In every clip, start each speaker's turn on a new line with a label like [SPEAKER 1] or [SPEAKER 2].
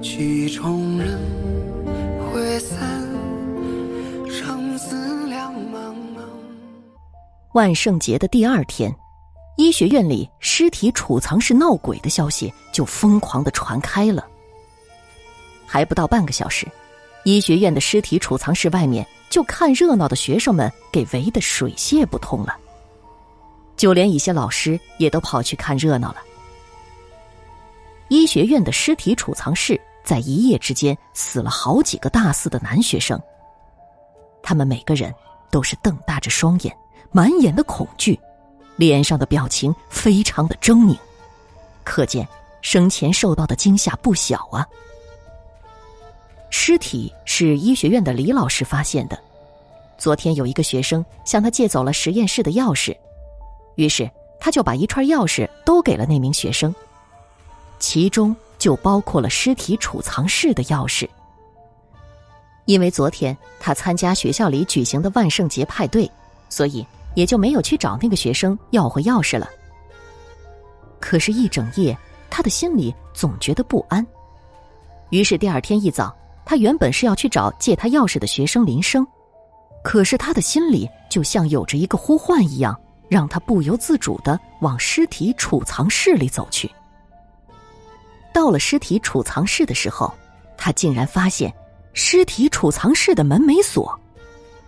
[SPEAKER 1] 曲终人会散，生死两茫茫。
[SPEAKER 2] 万圣节的第二天，医学院里尸体储藏室闹鬼的消息就疯狂的传开了。还不到半个小时，医学院的尸体储藏室外面就看热闹的学生们给围得水泄不通了，就连一些老师也都跑去看热闹了。医学院的尸体储藏室在一夜之间死了好几个大四的男学生，他们每个人都是瞪大着双眼，满眼的恐惧，脸上的表情非常的狰狞，可见生前受到的惊吓不小啊。尸体是医学院的李老师发现的，昨天有一个学生向他借走了实验室的钥匙，于是他就把一串钥匙都给了那名学生。其中就包括了尸体储藏室的钥匙，因为昨天他参加学校里举行的万圣节派对，所以也就没有去找那个学生要回钥匙了。可是，一整夜他的心里总觉得不安，于是第二天一早，他原本是要去找借他钥匙的学生林生，可是他的心里就像有着一个呼唤一样，让他不由自主的往尸体储藏室里走去。到了尸体储藏室的时候，他竟然发现尸体储藏室的门没锁，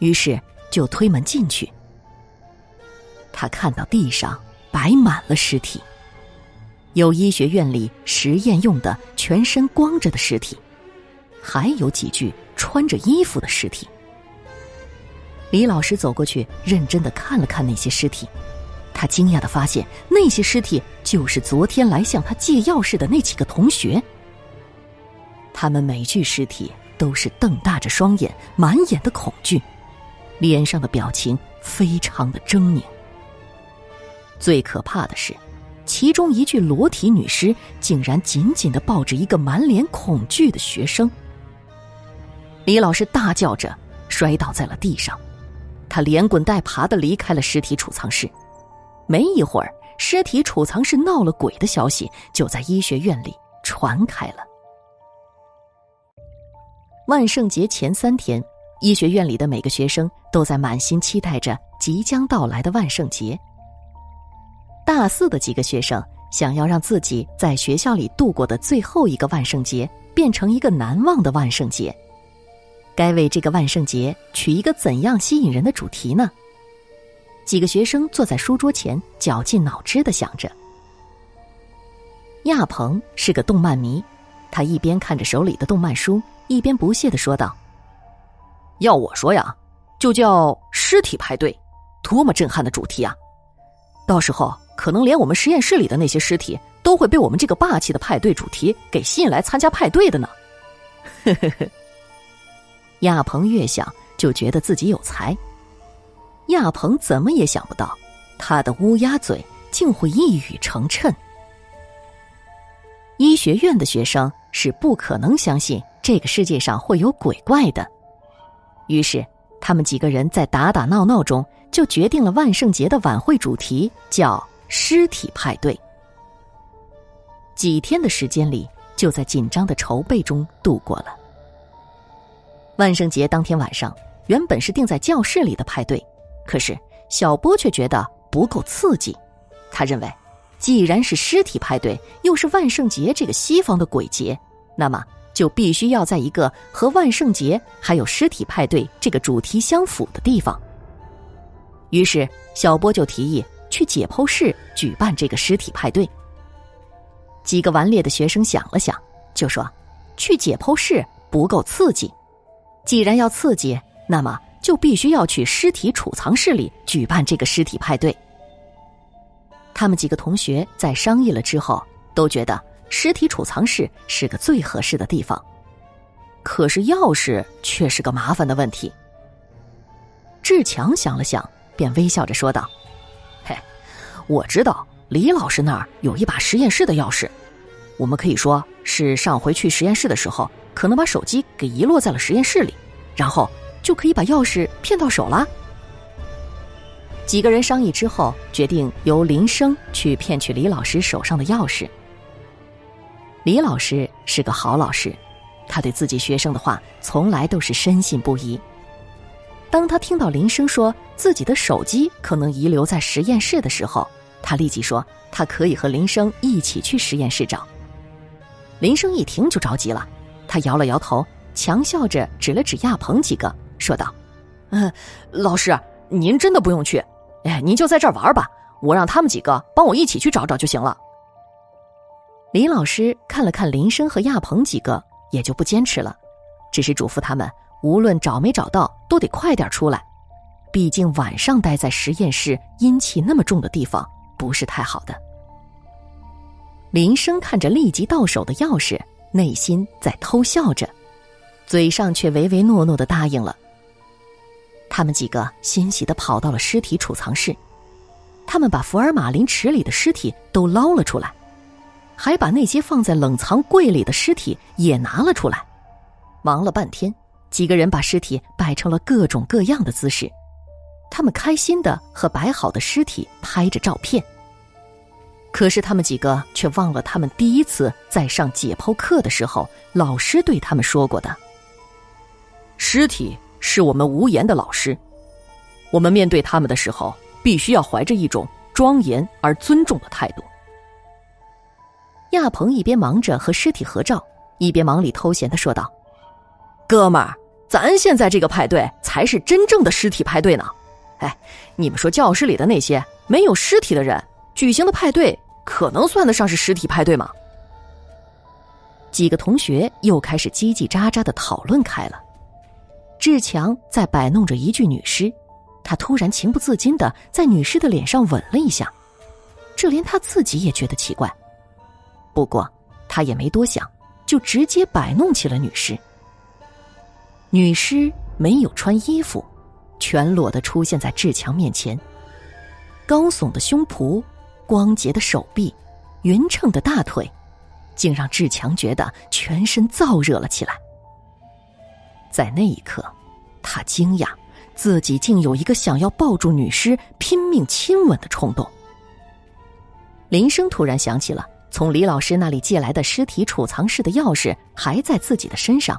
[SPEAKER 2] 于是就推门进去。他看到地上摆满了尸体，有医学院里实验用的全身光着的尸体，还有几具穿着衣服的尸体。李老师走过去，认真的看了看那些尸体。他惊讶的发现，那些尸体就是昨天来向他借钥匙的那几个同学。他们每具尸体都是瞪大着双眼，满眼的恐惧，脸上的表情非常的狰狞。最可怕的是，其中一具裸体女尸竟然紧紧的抱着一个满脸恐惧的学生。李老师大叫着摔倒在了地上，他连滚带爬的离开了尸体储藏室。没一会儿，尸体储藏室闹了鬼的消息就在医学院里传开了。万圣节前三天，医学院里的每个学生都在满心期待着即将到来的万圣节。大四的几个学生想要让自己在学校里度过的最后一个万圣节变成一个难忘的万圣节，该为这个万圣节取一个怎样吸引人的主题呢？几个学生坐在书桌前，绞尽脑汁的想着。亚鹏是个动漫迷，他一边看着手里的动漫书，一边不屑的说道：“
[SPEAKER 3] 要我说呀，就叫尸体派对，多么震撼的主题啊！到时候可能连我们实验室里的那些尸体都会被我们这个霸气的派对主题给吸引来参加派对的呢。”
[SPEAKER 2] 呵呵呵。亚鹏越想就觉得自己有才。亚鹏怎么也想不到，他的乌鸦嘴竟会一语成谶。医学院的学生是不可能相信这个世界上会有鬼怪的，于是他们几个人在打打闹闹中就决定了万圣节的晚会主题叫“尸体派对”。几天的时间里，就在紧张的筹备中度过了。万圣节当天晚上，原本是定在教室里的派对。可是小波却觉得不够刺激，他认为，既然是尸体派对，又是万圣节这个西方的鬼节，那么就必须要在一个和万圣节还有尸体派对这个主题相符的地方。于是小波就提议去解剖室举办这个尸体派对。几个顽劣的学生想了想，就说：“去解剖室不够刺激，既然要刺激，那么。”就必须要去尸体储藏室里举办这个尸体派对。他们几个同学在商议了之后，都觉得尸体储藏室是个最合适的地方。可是钥匙却是个麻烦的问题。志强想了想，便微笑着说道：“
[SPEAKER 3] 嘿，我知道李老师那儿有一把实验室的钥匙，我们可以说是上回去实验室的时候，可能把手机给遗落在了实验室里，然后。”就可以把钥匙骗到手了。
[SPEAKER 2] 几个人商议之后，决定由林生去骗取李老师手上的钥匙。李老师是个好老师，他对自己学生的话从来都是深信不疑。当他听到林生说自己的手机可能遗留在实验室的时候，他立即说他可以和林生一起去实验室找。林生一听就着急了，他摇了摇头，强笑着指了指亚鹏几个，说道：“
[SPEAKER 3] 嗯，老师，您真的不用去，哎，您就在这儿玩吧，我让他们几个帮我一起去找找就行了。”
[SPEAKER 2] 李老师看了看林生和亚鹏几个，也就不坚持了，只是嘱咐他们，无论找没找到，都得快点出来。毕竟晚上待在实验室阴气那么重的地方，不是太好的。林生看着立即到手的钥匙，内心在偷笑着，嘴上却唯唯诺诺的答应了。他们几个欣喜的跑到了尸体储藏室，他们把福尔马林池里的尸体都捞了出来。还把那些放在冷藏柜里的尸体也拿了出来，忙了半天，几个人把尸体摆成了各种各样的姿势，他们开心的和摆好的尸体拍着照片。可是他们几个却忘了，他们第一次在上解剖课的时候，老师对他们说过的：“
[SPEAKER 3] 尸体是我们无言的老师，我们面对他们的时候，必须要怀着一种庄严而尊重的态度。”
[SPEAKER 2] 亚鹏一边忙着和尸体合照，一边忙里偷闲的说道：“
[SPEAKER 3] 哥们儿，咱现在这个派对才是真正的尸体派对呢。哎，你们说教室里的那些没有尸体的人举行的派对，可能算得上是尸体派对吗？”
[SPEAKER 2] 几个同学又开始叽叽喳喳的讨论开了。志强在摆弄着一具女尸，他突然情不自禁的在女尸的脸上吻了一下，这连他自己也觉得奇怪。不过，他也没多想，就直接摆弄起了女尸。女尸没有穿衣服，全裸的出现在志强面前。高耸的胸脯，光洁的手臂，匀称的大腿，竟让志强觉得全身燥热了起来。在那一刻，他惊讶自己竟有一个想要抱住女尸拼命亲吻的冲动。林生突然想起了。从李老师那里借来的尸体储藏室的钥匙还在自己的身上，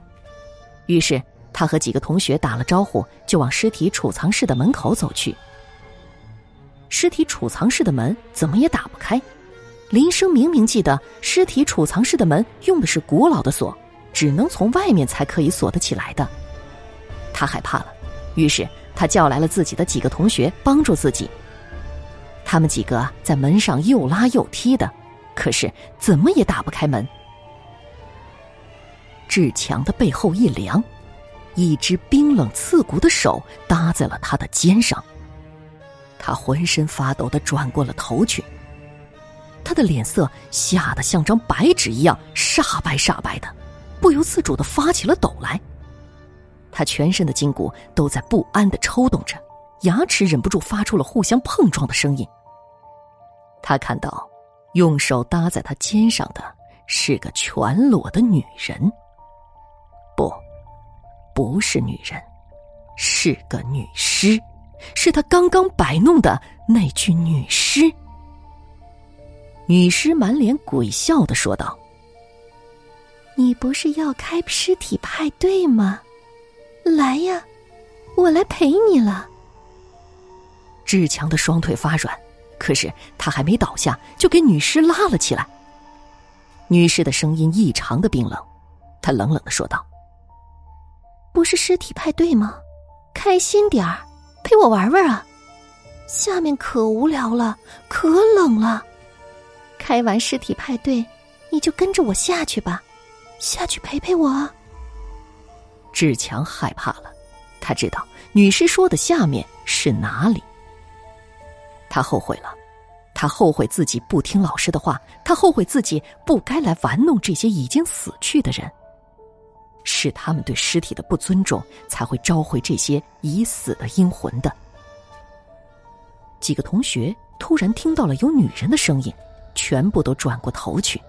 [SPEAKER 2] 于是他和几个同学打了招呼，就往尸体储藏室的门口走去。尸体储藏室的门怎么也打不开，林生明明记得尸体储藏室的门用的是古老的锁，只能从外面才可以锁得起来的。他害怕了，于是他叫来了自己的几个同学帮助自己。他们几个在门上又拉又踢的。可是怎么也打不开门。志强的背后一凉，一只冰冷刺骨的手搭在了他的肩上。他浑身发抖的转过了头去，他的脸色吓得像张白纸一样煞白煞白的，不由自主的发起了抖来。他全身的筋骨都在不安的抽动着，牙齿忍不住发出了互相碰撞的声音。他看到。用手搭在他肩上的是个全裸的女人，不，不是女人，是个女尸，是他刚刚摆弄的那具女尸。女尸满脸鬼笑的说道：“
[SPEAKER 4] 你不是要开尸体派对吗？来呀，我来陪你了。”
[SPEAKER 2] 志强的双腿发软。可是他还没倒下，就给女尸拉了起来。女尸的声音异常的冰冷，她冷冷的说道：“
[SPEAKER 4] 不是尸体派对吗？开心点儿，陪我玩玩啊！下面可无聊了，可冷了。开完尸体派对，你就跟着我下去吧，下去陪陪我。”
[SPEAKER 2] 志强害怕了，他知道女尸说的下面是哪里。他后悔了，他后悔自己不听老师的话，他后悔自己不该来玩弄这些已经死去的人。是他们对尸体的不尊重，才会召回这些已死的阴魂的。几个同学突然听到了有女人的声音，全部都转过头去。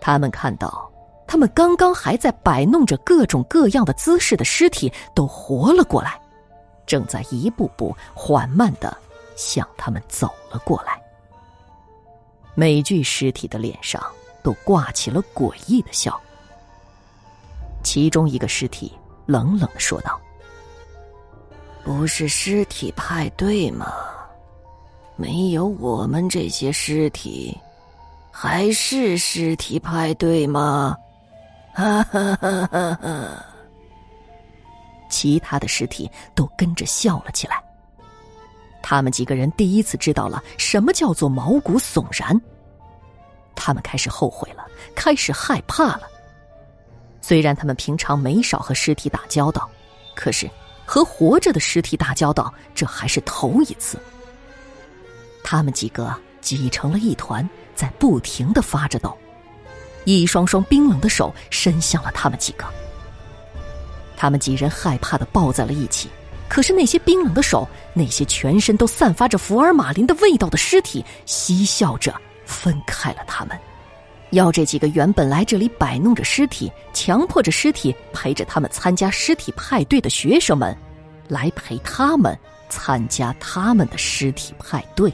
[SPEAKER 2] 他们看到，他们刚刚还在摆弄着各种各样的姿势的尸体都活了过来，正在一步步缓慢的。向他们走了过来。每具尸体的脸上都挂起了诡异的笑。其中一个尸体冷冷的说道：“
[SPEAKER 3] 不是尸体派对吗？没有我们这些尸体，还是尸体派对吗？”哈哈哈哈哈！
[SPEAKER 2] 其他的尸体都跟着笑了起来。他们几个人第一次知道了什么叫做毛骨悚然。他们开始后悔了，开始害怕了。虽然他们平常没少和尸体打交道，可是和活着的尸体打交道，这还是头一次。他们几个挤成了一团，在不停的发着抖，一双双冰冷的手伸向了他们几个。他们几人害怕的抱在了一起，可是那些冰冷的手，那些全身都散发着福尔马林的味道的尸体，嬉笑着分开了他们。要这几个原本来这里摆弄着尸体、强迫着尸体陪着他们参加尸体派对的学生们，来陪他们参加他们的尸体派对。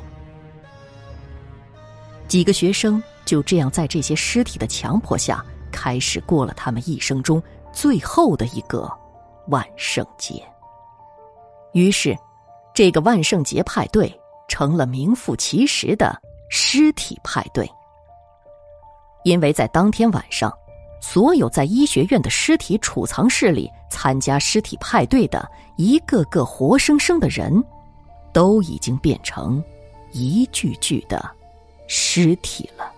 [SPEAKER 2] 几个学生就这样在这些尸体的强迫下，开始过了他们一生中最后的一个万圣节。于是，这个万圣节派对成了名副其实的尸体派对。因为在当天晚上，所有在医学院的尸体储藏室里参加尸体派对的一个个活生生的人，都已经变成一具具的尸体了。